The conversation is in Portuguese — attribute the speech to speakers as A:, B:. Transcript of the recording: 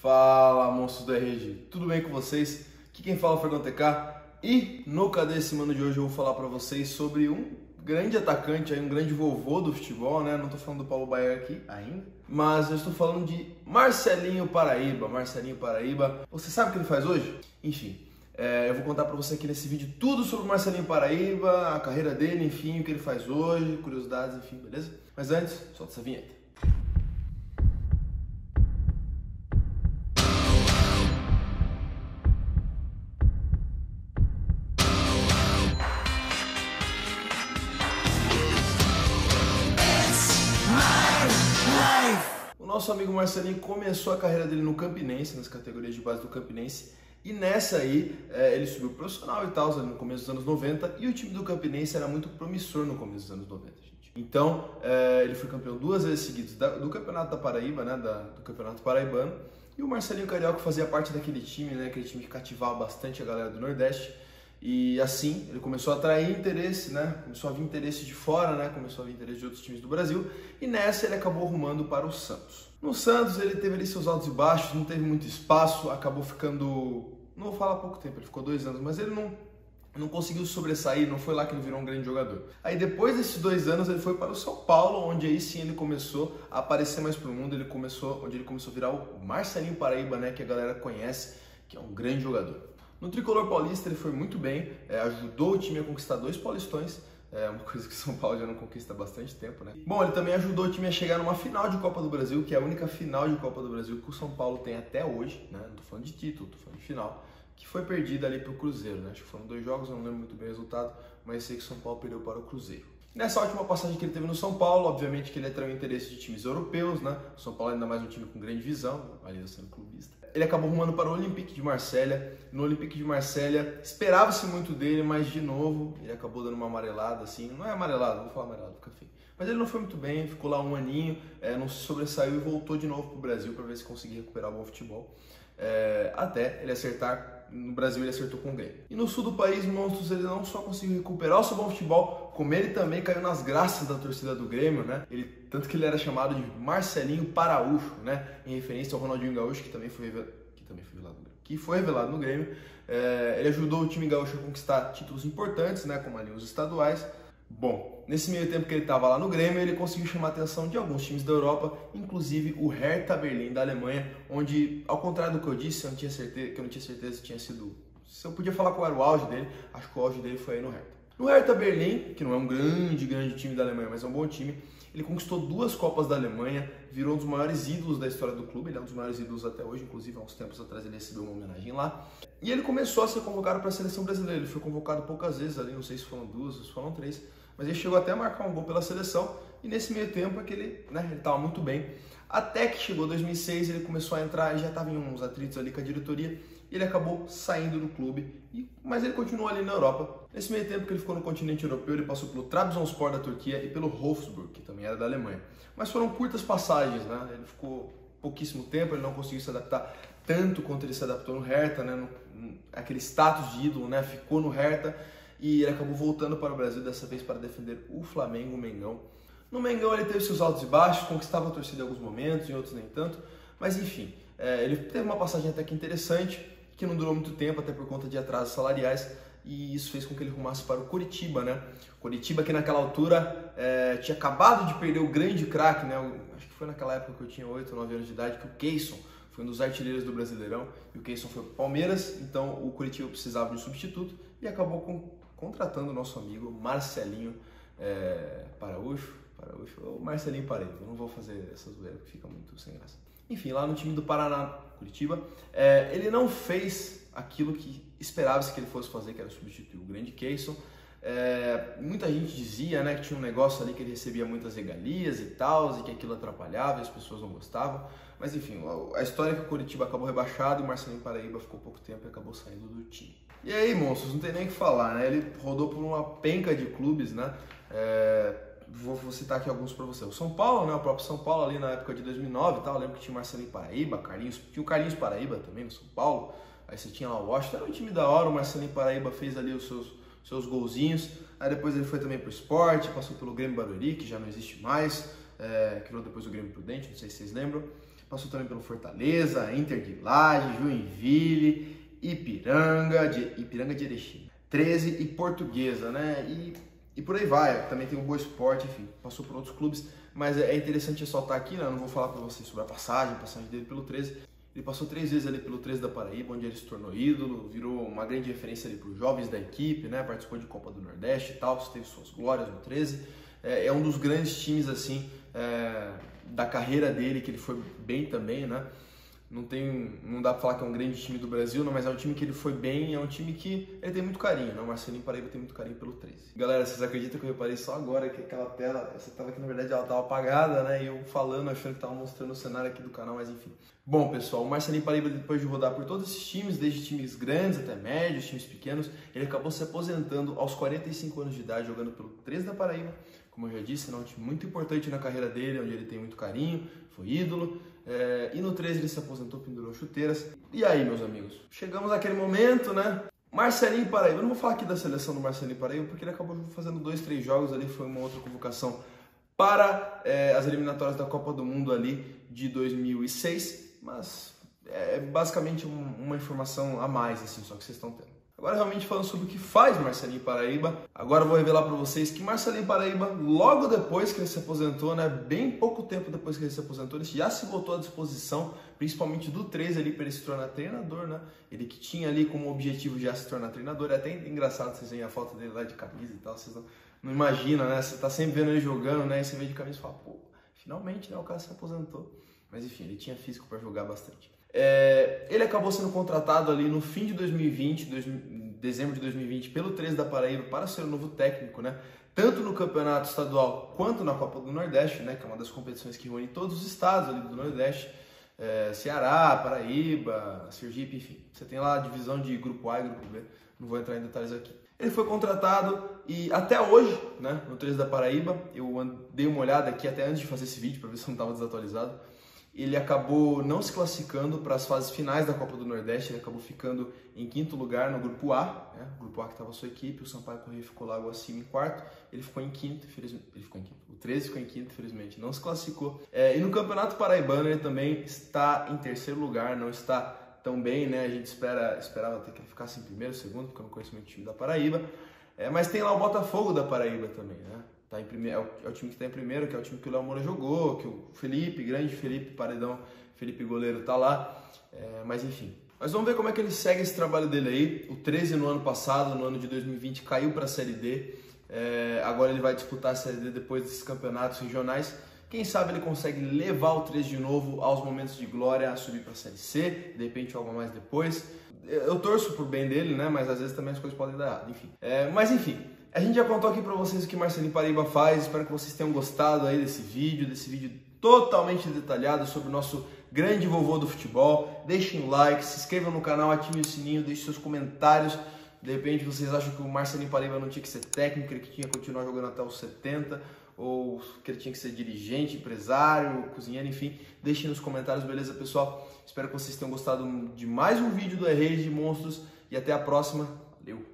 A: Fala, monstros do RG, tudo bem com vocês? Aqui quem fala é o Fernando TK e no Cadê Semana de hoje eu vou falar para vocês sobre um grande atacante, um grande vovô do futebol, né? Não tô falando do Paulo Baier aqui ainda, mas eu estou falando de Marcelinho Paraíba. Marcelinho Paraíba, você sabe o que ele faz hoje? Enfim, é, eu vou contar para você aqui nesse vídeo tudo sobre o Marcelinho Paraíba, a carreira dele, enfim, o que ele faz hoje, curiosidades, enfim, beleza? Mas antes, solta essa vinheta. Nosso amigo Marcelinho começou a carreira dele no Campinense, nas categorias de base do Campinense, e nessa aí é, ele subiu profissional e tal, no começo dos anos 90, e o time do Campinense era muito promissor no começo dos anos 90, gente. Então, é, ele foi campeão duas vezes seguidas da, do Campeonato da Paraíba, né, da, do Campeonato Paraibano, e o Marcelinho Carioca fazia parte daquele time, né, aquele time que cativava bastante a galera do Nordeste, e assim, ele começou a atrair interesse, né? Começou a vir interesse de fora, né? Começou a vir interesse de outros times do Brasil. E nessa ele acabou arrumando para o Santos. No Santos ele teve ali seus altos e baixos, não teve muito espaço, acabou ficando. Não vou falar pouco tempo, ele ficou dois anos, mas ele não, não conseguiu sobressair, não foi lá que ele virou um grande jogador. Aí depois desses dois anos ele foi para o São Paulo, onde aí sim ele começou a aparecer mais para o mundo, ele começou, onde ele começou a virar o Marcelinho Paraíba, né? Que a galera conhece, que é um grande jogador. No tricolor paulista ele foi muito bem, é, ajudou o time a conquistar dois paulistões, é uma coisa que São Paulo já não conquista há bastante tempo, né? Bom, ele também ajudou o time a chegar numa final de Copa do Brasil, que é a única final de Copa do Brasil que o São Paulo tem até hoje, né? Não tô falando de título, tô falando de final, que foi perdida ali pro Cruzeiro, né? Acho que foram dois jogos, eu não lembro muito bem o resultado, mas sei que o São Paulo perdeu para o Cruzeiro. Nessa última passagem que ele teve no São Paulo, obviamente que ele atraiu interesse de times europeus, né? O São Paulo ainda mais um time com grande visão, ali sendo clubista. Ele acabou rumando para o Olympique de Marselha. No Olympique de Marselha, esperava-se muito dele, mas de novo, ele acabou dando uma amarelada, assim. Não é amarelada, vou falar amarelada, fica feio. Mas ele não foi muito bem, ficou lá um aninho, é, não se sobressaiu e voltou de novo para o Brasil para ver se conseguia recuperar o bom futebol. É, até ele acertar no Brasil ele acertou com o Grêmio. E no sul do país, Monstros ele não só conseguiu recuperar o seu bom futebol, como ele também caiu nas graças da torcida do Grêmio, né? Ele, tanto que ele era chamado de Marcelinho Paraúcho, né? Em referência ao Ronaldinho Gaúcho, que também foi que também foi revelado no Grêmio. Que foi revelado no Grêmio. É, ele ajudou o time gaúcho a conquistar títulos importantes, né? Como ali os estaduais. Bom, nesse meio tempo que ele estava lá no Grêmio, ele conseguiu chamar a atenção de alguns times da Europa, inclusive o Hertha Berlim da Alemanha, onde, ao contrário do que eu disse, eu não tinha certeza, que eu não tinha certeza se tinha sido. Se eu podia falar qual era o auge dele, acho que o auge dele foi aí no Hertha. No Hertha Berlim, que não é um grande, grande time da Alemanha, mas é um bom time, ele conquistou duas Copas da Alemanha, virou um dos maiores ídolos da história do clube, ele é um dos maiores ídolos até hoje, inclusive há uns tempos atrás ele recebeu uma homenagem lá. E ele começou a ser convocado para a seleção brasileira, ele foi convocado poucas vezes ali, não sei se foram duas, se foram três, mas ele chegou até a marcar um gol pela seleção e nesse meio tempo é que ele né, estava muito bem. Até que chegou 2006, ele começou a entrar, já estava em uns atritos ali com a diretoria e ele acabou saindo do clube, mas ele continuou ali na Europa. Nesse meio tempo que ele ficou no continente europeu, ele passou pelo Trabzonspor da Turquia e pelo Wolfsburg, que também era da Alemanha. Mas foram curtas passagens, né? Ele ficou pouquíssimo tempo, ele não conseguiu se adaptar tanto quanto ele se adaptou no Hertha, né? No, no, aquele status de ídolo, né? Ficou no Hertha e ele acabou voltando para o Brasil dessa vez para defender o Flamengo, o Mengão. No Mengão ele teve seus altos e baixos, conquistava a torcida em alguns momentos, em outros nem tanto, mas enfim, é, ele teve uma passagem até que interessante, que não durou muito tempo, até por conta de atrasos salariais, e isso fez com que ele rumasse para o Curitiba, né? Curitiba que naquela altura é, tinha acabado de perder o grande craque, né? acho que foi naquela época que eu tinha 8 ou 9 anos de idade, que o Keyson foi um dos artilheiros do Brasileirão, e o Keyson foi para o Palmeiras, então o Curitiba precisava de um substituto, e acabou com contratando o nosso amigo Marcelinho é, Paraúcho, Paraúcho, ou Marcelinho Paredes. Eu não vou fazer essa zoeira que fica muito sem graça. Enfim, lá no time do Paraná, Curitiba, é, ele não fez aquilo que esperava-se que ele fosse fazer, que era substituir o grande Keyson. É, muita gente dizia né, que tinha um negócio ali que ele recebia muitas regalias e tal, e que aquilo atrapalhava, as pessoas não gostavam. Mas enfim, a história é que o Curitiba acabou rebaixado e o Marcelinho Paraíba ficou pouco tempo e acabou saindo do time. E aí, monstros, não tem nem o que falar, né? Ele rodou por uma penca de clubes, né? É, vou, vou, citar aqui alguns para você. O São Paulo, né? O próprio São Paulo ali na época de 2009 e tal. Eu lembro que tinha o Marcelinho Paraíba, Carlinhos, tinha o Carlinhos Paraíba também no São Paulo. Aí você tinha lá o Washington, era um time da hora. O Marcelinho Paraíba fez ali os seus, seus golzinhos. Aí depois ele foi também pro esporte, passou pelo Grêmio Barueri, que já não existe mais. É, criou depois o Grêmio Prudente, não sei se vocês lembram. Passou também pelo Fortaleza, Inter de Laje, Joinville, Ipiranga, de, Ipiranga de Erechim, 13 e Portuguesa, né? E, e por aí vai. Também tem o Boa Esporte, enfim, passou por outros clubes. Mas é interessante ressaltar aqui, né? Eu não vou falar para vocês sobre a passagem, a passagem dele pelo 13. Ele passou três vezes ali pelo 13 da Paraíba, onde ele se tornou ídolo, virou uma grande referência ali para os jovens da equipe, né? Participou de Copa do Nordeste e tal, teve suas glórias no 13. É, é um dos grandes times, assim, é, da carreira dele, que ele foi bem também, né? Não tem, não dá pra falar que é um grande time do Brasil, não, mas é um time que ele foi bem, é um time que ele tem muito carinho, né? O Marcelinho Paraíba tem muito carinho pelo 13. Galera, vocês acreditam que eu reparei só agora que aquela tela, essa tela aqui na verdade ela tava apagada, né? E eu falando, achando que tava mostrando o cenário aqui do canal, mas enfim. Bom, pessoal, o Marcelinho Paraíba, depois de rodar por todos esses times, desde times grandes até médios, times pequenos, ele acabou se aposentando aos 45 anos de idade, jogando pelo 13 da Paraíba, como eu já disse, é um time muito importante na carreira dele, onde ele tem muito carinho, foi ídolo. É, e no 13 ele se aposentou, pendurou chuteiras. E aí, meus amigos? Chegamos naquele momento, né? Marcelinho Paraíba. Eu não vou falar aqui da seleção do Marcelinho Paraíba, porque ele acabou fazendo dois, três jogos ali, foi uma outra convocação para é, as eliminatórias da Copa do Mundo ali de 2006, mas é basicamente um, uma informação a mais, assim, só que vocês estão tendo. Agora realmente falando sobre o que faz Marcelinho Paraíba, agora eu vou revelar para vocês que Marcelinho Paraíba, logo depois que ele se aposentou, né, bem pouco tempo depois que ele se aposentou, ele já se botou à disposição, principalmente do 13 ali para ele se tornar treinador, né? Ele que tinha ali como objetivo já se tornar treinador, é até engraçado vocês verem a foto dele lá de camisa e tal, vocês não, não imaginam, né? Você tá sempre vendo ele jogando, né? E você vê de camisa e fala, pô, finalmente, né, o cara se aposentou. Mas enfim, ele tinha físico para jogar bastante. É, ele acabou sendo contratado ali no fim de 2020, dois, dezembro de 2020, pelo 13 da Paraíba para ser o novo técnico, né? Tanto no campeonato estadual quanto na Copa do Nordeste, né? Que é uma das competições que reúne todos os estados ali do Nordeste. É, Ceará, Paraíba, Sergipe, enfim. Você tem lá a divisão de grupo A e grupo B. Não vou entrar em detalhes aqui. Ele foi contratado e até hoje, né, no 13 da Paraíba, eu dei uma olhada aqui até antes de fazer esse vídeo para ver se não estava desatualizado ele acabou não se classificando para as fases finais da Copa do Nordeste, ele acabou ficando em quinto lugar no grupo A, né? o grupo A que estava sua equipe, o Sampaio Correia ficou lá acima em quarto, ele ficou em quinto, infelizmente, ele ficou em quinto, o 13 ficou em quinto, infelizmente, não se classificou. É, e no Campeonato Paraibano ele também está em terceiro lugar, não está tão bem, né? A gente espera, esperava até que ele ficasse em primeiro, segundo, porque eu não conheço muito o time da Paraíba, é, mas tem lá o Botafogo da Paraíba também, né? Tá em primeiro, é o, é o time que está em primeiro, que é o time que o Léo Moura jogou, que o Felipe, grande Felipe Paredão, Felipe Goleiro tá lá, é, mas enfim. Mas vamos ver como é que ele segue esse trabalho dele aí. O 13 no ano passado, no ano de 2020, caiu para a Série D. É, agora ele vai disputar a Série D depois desses campeonatos regionais. Quem sabe ele consegue levar o 13 de novo aos momentos de glória, a subir para a Série C, de repente algo mais depois. Eu torço por bem dele, né? Mas às vezes também as coisas podem dar errado. Enfim. É, mas enfim, a gente já contou aqui para vocês o que Marcelinho Paraíba faz, espero que vocês tenham gostado aí desse vídeo, desse vídeo totalmente detalhado sobre o nosso grande vovô do futebol. Deixem like, se inscrevam no canal, ativem o sininho, deixem seus comentários. De repente vocês acham que o Marcelinho Paraíba não tinha que ser técnico, ele que tinha que continuar jogando até os 70, ou que ele tinha que ser dirigente, empresário, cozinheiro, enfim. Deixem nos comentários, beleza, pessoal? Espero que vocês tenham gostado de mais um vídeo do Reis de Monstros e até a próxima. Valeu!